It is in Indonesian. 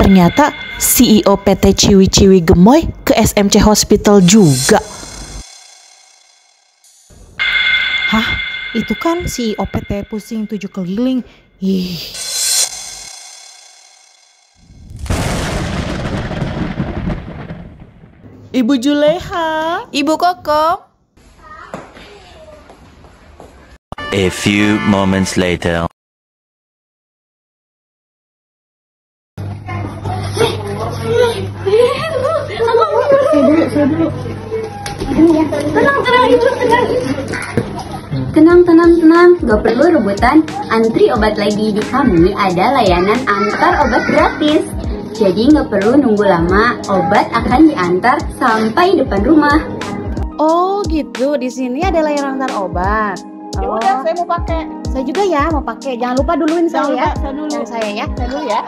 ternyata CEO PT Ciwi Ciwi Gemoy ke SMC Hospital juga. Hah, itu kan si OPT pusing tujuh keliling. Ih. Ibu Juleha. Ibu Koko. A few moments later. Tenang, tenang, ibu, tenang. Tenang, tenang, tenang. Gak perlu rebutan. Antri obat lagi di kami ada layanan antar obat gratis. Jadi nggak perlu nunggu lama. Obat akan diantar sampai depan rumah. Oh gitu, di sini ada layanan antar obat. Ya Oh, udah, saya mau pakai. saya juga ya mau pakai. Jangan lupa duluin Jangan saya ya. lupa, saya dulu. Yang saya ya. Saya dulu ya.